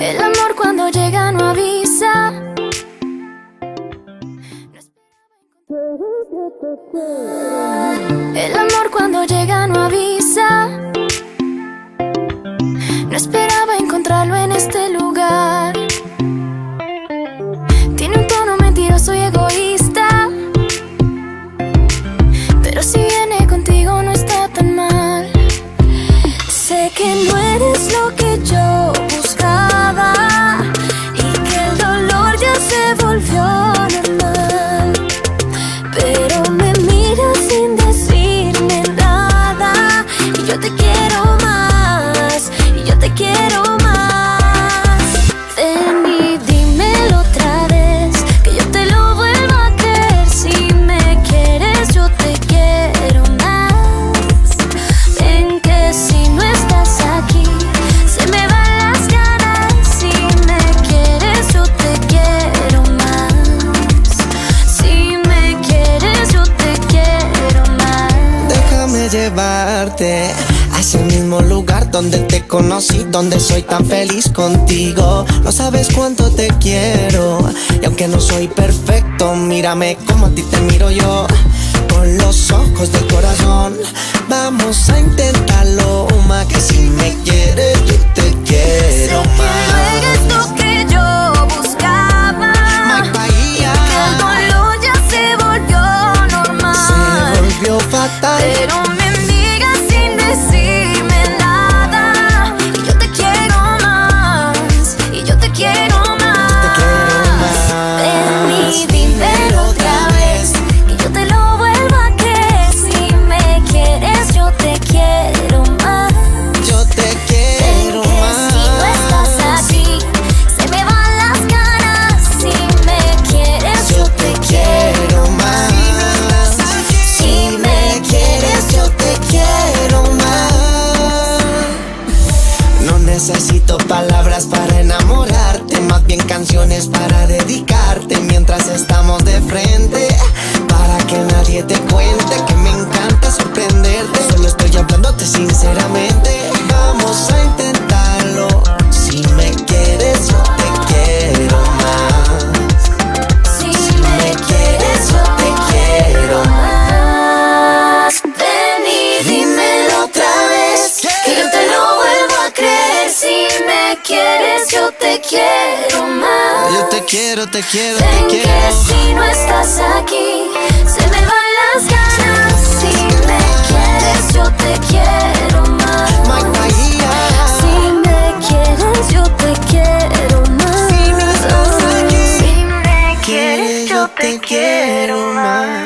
El amor cuando llega no avisa. El amor cuando llega no avisa. Sé que no eres lo que yo a ese mismo lugar donde te conocí, donde soy tan feliz contigo. No sabes cuánto te quiero. Y aunque no soy perfecto, mírame como a ti te miro yo. Con los ojos del corazón, vamos a intentarlo. Palabras para enamorarte, más bien canciones para dedicarte mientras estamos de frente. Para que nadie te cuente que quieres, yo te quiero más. Yo te quiero, te quiero, te Ven que quiero. si no estás aquí, se me van las ganas. Si me quieres, yo te quiero más. Mike Bahía. Si me quieres, yo te quiero más. Si me quieres, yo te quiero más.